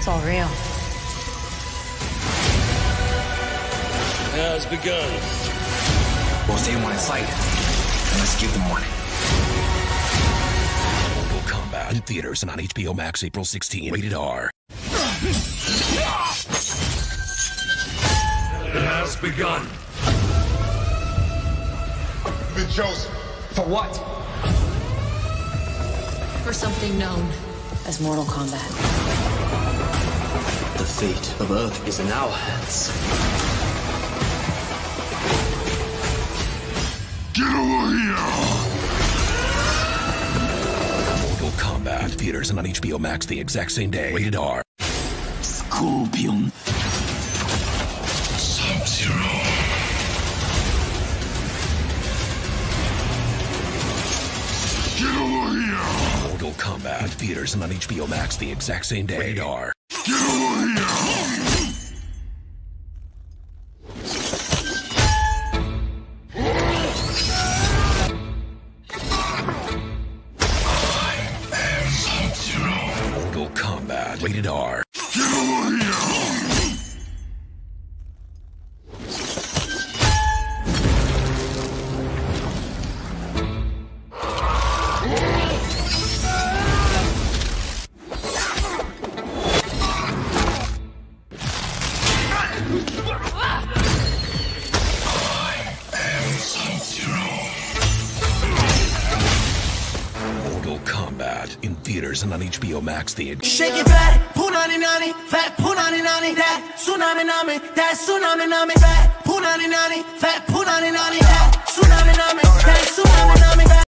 It's all real. Has begun. We'll stay one in sight. And let's give them one. Mortal Kombat in theaters and on HBO Max April 16. Rated R. It has begun. You've been chosen. For what? For something known as Mortal Kombat. The fate of Earth is in our hands. Get over here! Mortal Kombat theaters and on HBO Max the exact same day. Rated R. Scorpion. Sub-Zero. Get over here! Mortal Kombat theaters and on HBO Max the exact same day. Rated Mortal Kombat. Rated R. Kombat in theaters and on HBO Max the Shake it punani nani, fat punani nani, that tsunami nami, that tsunami nami, fat punani nani, fat punani nani, that tsunami nami, that tsunami nami.